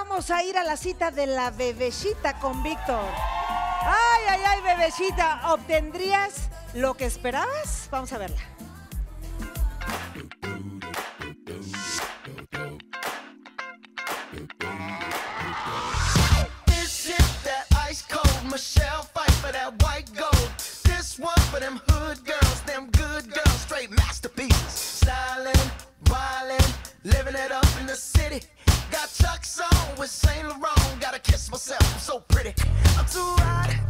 vamos a ir a la cita de la bebecita con Víctor. Ay, ay, ay, bebecita, ¿obtendrías lo que esperabas? Vamos a verla. Living it up in the city. Got Chuck's with Saint Laurent. Gotta kiss myself, I'm so pretty. I'm too hot.